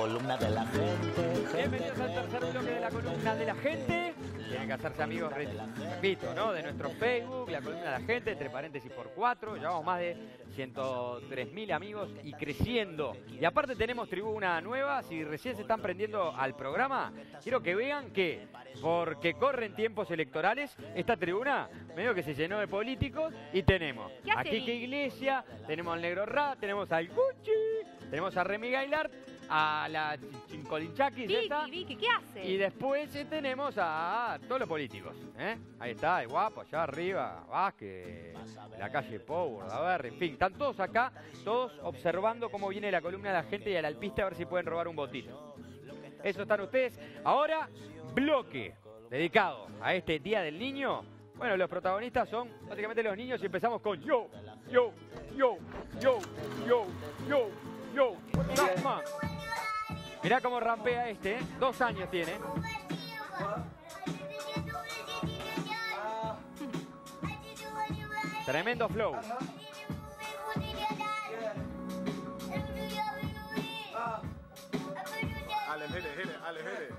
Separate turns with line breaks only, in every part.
columna de la gente.
Bienvenidos al tercer bloque de la columna de la gente. Tienen que hacerse amigos, re- repito, ¿no? De nuestro Facebook, la columna de la gente, entre paréntesis por cuatro. Llevamos más de 103.000 amigos y creciendo. Y aparte tenemos tribuna nueva. Si recién se están prendiendo al programa, quiero que vean que, porque corren tiempos electorales, esta tribuna medio que se llenó de políticos y tenemos
¿Qué hace
a Kike? Iglesia, tenemos al Negro Ra, tenemos al Gucci, tenemos a Remy Gailard, a la Chincolinchaki,
Vicky, Vicky, ¿qué hace?
y después eh, tenemos a todos los políticos. ¿eh? Ahí está, el guapo, allá arriba, Vázquez, la calle Power, a ver, en fin, están todos acá, todos observando cómo viene la columna de la gente y al alpiste a ver si pueden robar un botito. Eso están ustedes. Ahora, bloque dedicado a este Día del Niño. Bueno, los protagonistas son básicamente los niños y empezamos con yo, yo, yo, yo, yo, yo, yo. On. Mirá cómo rampea este, ¿eh? dos años tiene. Tremendo flow.
Ale, hit it, Ale, hit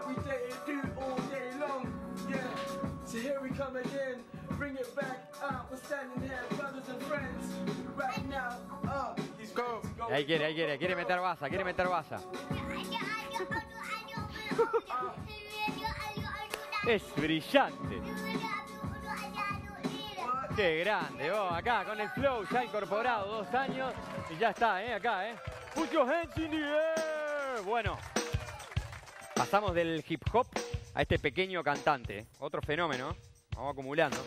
what we day do all day long. Yeah, so here we come again. Bring it back up. We're standing here, brothers and friends. Right now, uh, he's
Go.
ready to go.
Ahí quiere, ahí quiere, quiere meter baza, quiere meter baza. Es brillante. Qué grande, vos, acá con el flow ya incorporado, dos años y ya está, ¿eh? Acá, ¿eh? Put your hands in the air. Bueno, pasamos del hip hop a este pequeño cantante, otro fenómeno, vamos acumulando.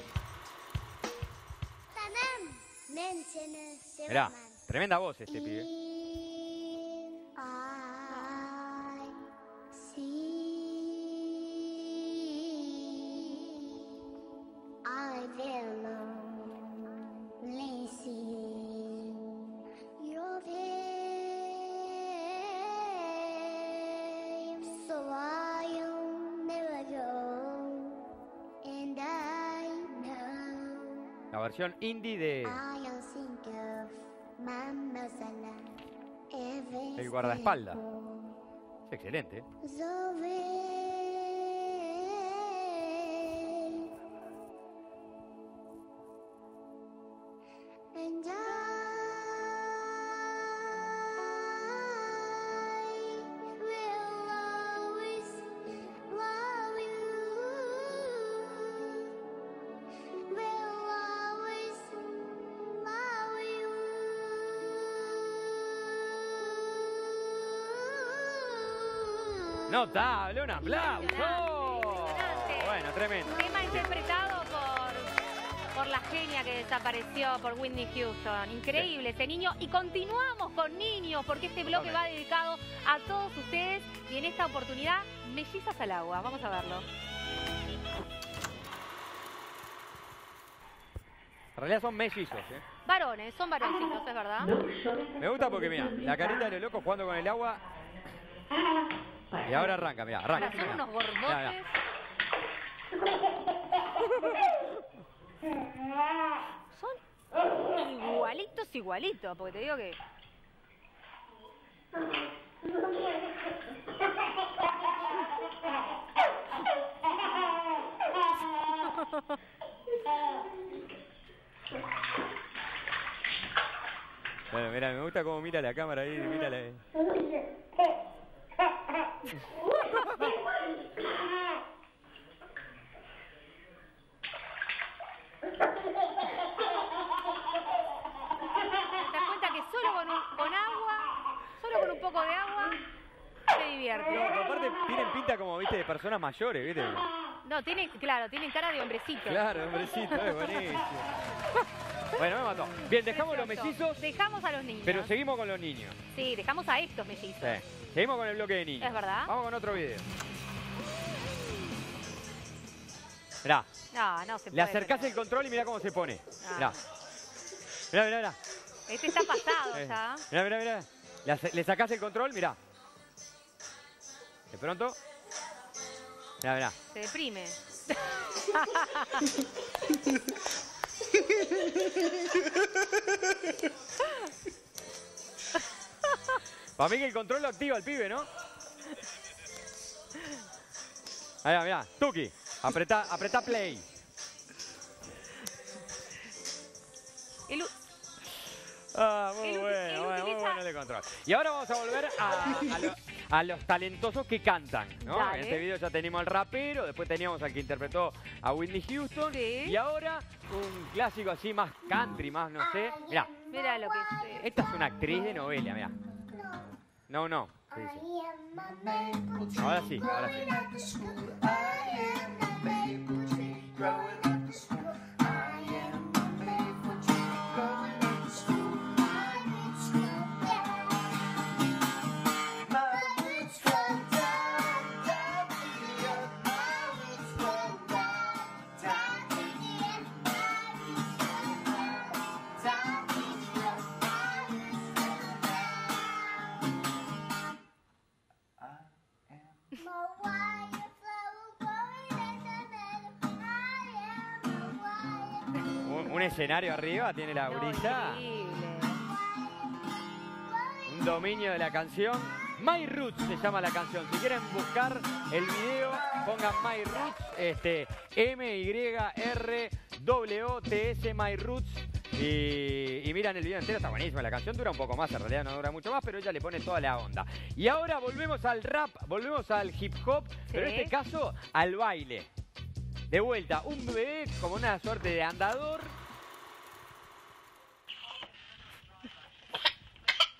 Mirá, tremenda voz este pibe. La versión indie de El guardaespaldas. es excelente. Notable, un aplauso. Bueno, tremendo.
Tema interpretado por, por la genia que desapareció, por Whitney Houston. Increíble ese niño. Y continuamos con niños, porque este bloque va dedicado a todos ustedes. Y en esta oportunidad, mellizas al agua. Vamos a verlo.
En realidad son mellizos, ¿eh?
Varones, son varoncitos, es verdad.
Me gusta porque, mira, la carita de los locos jugando con el agua. Y ahora arranca, mira, arranca.
Son
mirá.
unos gordotes.
Mirá, mirá.
Son igualitos, igualitos, porque te digo que...
Bueno, mira, me gusta cómo mira la cámara ahí, mírala ahí.
¿Te das cuenta que solo con, un- con agua, solo con un poco de agua, se divierte?
No, pero aparte tienen pinta como, viste, de personas mayores, viste.
No, tienen, claro, tienen cara de hombrecito.
Claro, hombrecito, es buenísimo. Bueno, me mató. Bien, dejamos los mellizos,
Dejamos a los niños.
pero seguimos con los niños.
Sí, dejamos a estos mellizos.
Sí. Seguimos con el bloque de niños.
Es verdad.
Vamos con otro video. Mirá,
No, no se puede.
le acercás
pero-
el control y mirá cómo se pone.
Ah.
Mirá. Mirá, mirá, mirá.
Este está pasado
Eh,
ya.
Mirá, mirá, mirá. Le, le sacás el control, mirá. De pronto. Mirá, mirá.
Se deprime.
Para mí que el control lo activa el pibe, ¿no? Ahí va, mirá. Tuki. Apretá, apretá play. Ah, muy bueno, Y ahora vamos a volver a, a lo- a los talentosos que cantan, ¿no?
Dale.
En este video ya teníamos al rapero, después teníamos al que interpretó a Whitney Houston.
Sí.
Y ahora un clásico así más country, más no sé. Mirá,
Mira lo que es. eh,
esta es una actriz de novela, mirá. No, no. Ahora sí, ahora sí. Escenario arriba, tiene la brisa. Un dominio de la canción. My Roots se llama la canción. Si quieren buscar el video, pongan My Roots, este, M-Y-R-W-T-S, My Roots. Y, y miran el video entero, está buenísimo. La canción dura un poco más, en realidad no dura mucho más, pero ella le pone toda la onda. Y ahora volvemos al rap, volvemos al hip hop, pero en este caso al baile. De vuelta, un bebé como una suerte de andador.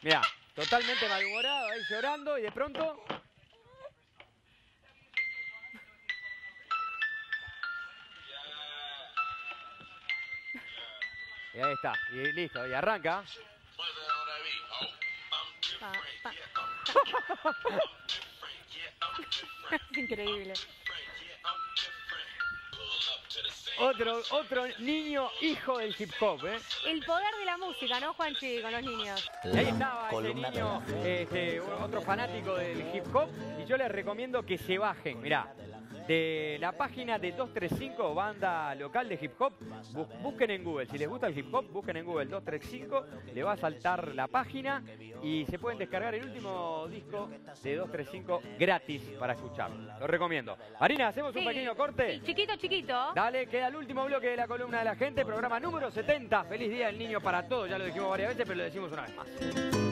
Mira, totalmente malhumorado ahí llorando y de pronto. Y ahí está, y listo, y arranca.
Es increíble.
Otro, otro niño hijo del hip hop, ¿eh?
El poder de la música, ¿no, Juanchi, con los niños?
Y ahí estaba ese niño, este, otro fanático del hip hop, y yo les recomiendo que se bajen, mirá, de la página de 235, banda local de hip hop, bu- busquen en Google, si les gusta el hip hop, busquen en Google 235, le va a saltar la página y se pueden descargar el último disco de 235 gratis para escucharlo. Lo recomiendo. Marina, ¿hacemos un pequeño corte?
sí, chiquito, chiquito.
Dale, queda el último bloque de la columna de la gente, programa número 70. Feliz Día del Niño para todos, ya lo dijimos varias veces, pero lo decimos una vez más.